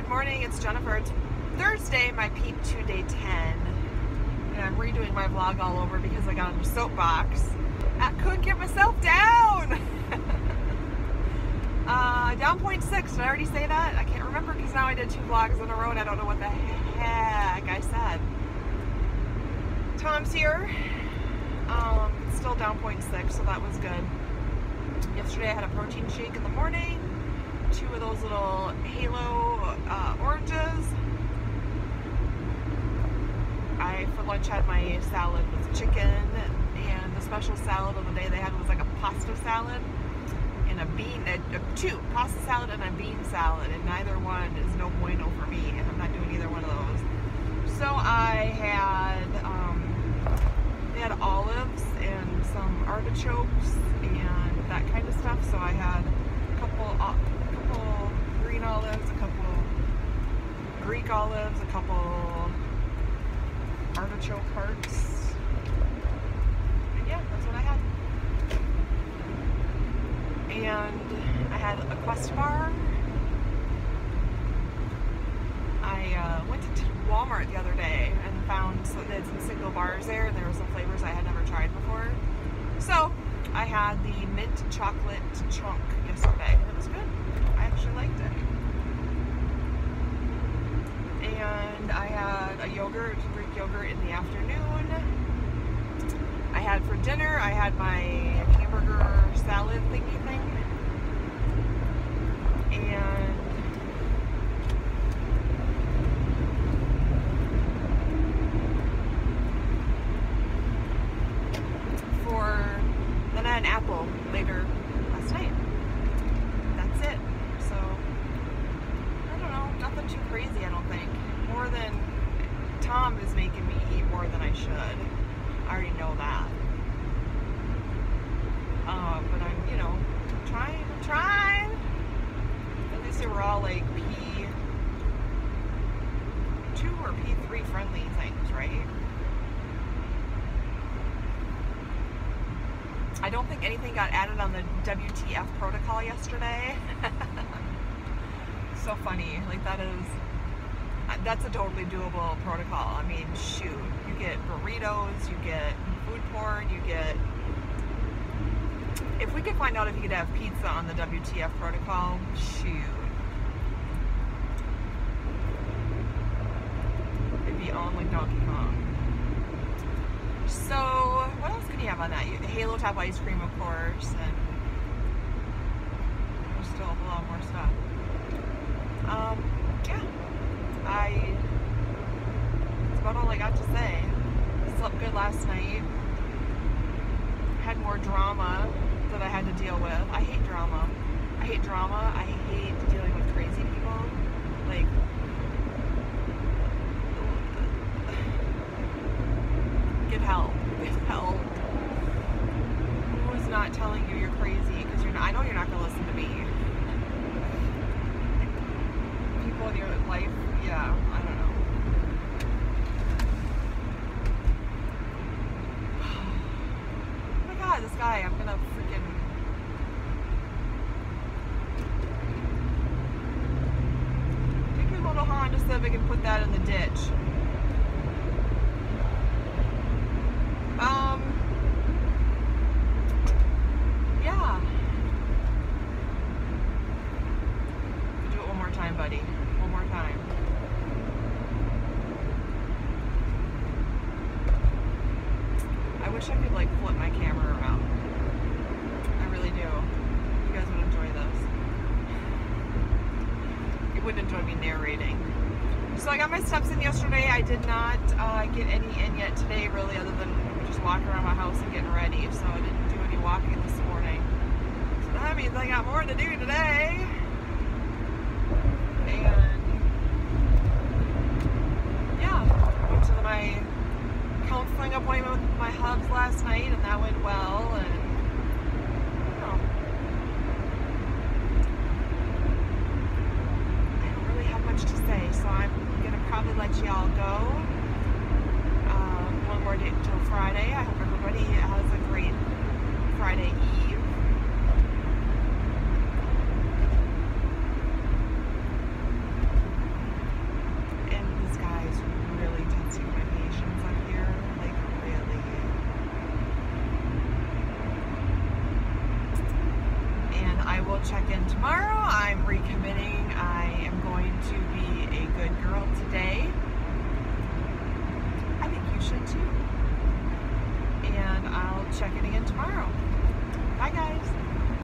good morning. It's Jennifer. It's Thursday, my P2 day 10. And I'm redoing my vlog all over because I got on a soapbox. I couldn't get myself down! uh, down 0.6. Did I already say that? I can't remember because now I did two vlogs in a row and I don't know what the heck I said. Tom's here. Um, still down 0.6, so that was good. Yesterday I had a protein shake in the morning two of those little halo uh, oranges. I, for lunch, had my salad with chicken, and the special salad of the day they had was like a pasta salad and a bean, uh, two, pasta salad and a bean salad, and neither one is no bueno for me, and I'm not doing either one of those. So I had, um, they had olives and some artichokes and that kind of stuff, so I had a couple, uh, couple green olives, a couple Greek olives, a couple artichoke hearts. And yeah, that's what I had. And I had a Quest bar. I uh, went to Walmart the other day and found some, they had some single bars there, and there were some flavors I had never tried before. So I had the mint chocolate chunk yesterday, and it was good I actually liked it. And I had a yogurt, Greek yogurt in the afternoon. I had for dinner, I had my hamburger salad thingy thing. And for then I had an apple later last night. That's it. So I don't know, nothing too crazy I don't think. More than Tom is making me eat more than I should. I already know that. Uh, but I'm, you know, trying, trying. At least they were all like P2 or P3 friendly things, right? I don't think anything got added on the WTF protocol yesterday. so funny. Like that is, that's a totally doable protocol. I mean, shoot, you get burritos, you get food porn, you get. If we could find out if you could have pizza on the WTF protocol, shoot. It'd be on like Donkey Kong. So, what else could you have on that? Halo Top ice cream, of course, and there's still a lot more stuff. Um, yeah, I, that's about all I got to say. Slept good last night. Had more drama that I had to deal with. I hate drama. I hate drama. I hate dealing with crazy people. Like, get help. Get help. Who is not telling you you're crazy? Because you're not, I know you're not going to listen to me. People your life, yeah, I don't know. Oh my god, this guy, I'm gonna freaking. Take your little Honda Civic and put that in the ditch. Um, yeah. Do it one more time, buddy. One more time. I wish I could like flip my camera around. I really do. You guys would enjoy this. You wouldn't enjoy me narrating. So I got my steps in yesterday. I did not uh, get any in yet today, really, other than just walking around my house and getting ready. So I didn't do any walking this morning. So that means I got more to do today. And yeah, went to my appointment with my hubs last night, and that went well. And know, I don't really have much to say, so I'm gonna probably let y'all go. Um, one more day till Friday. I hope everybody has a great Friday Eve. I will check in tomorrow. I'm recommitting. I am going to be a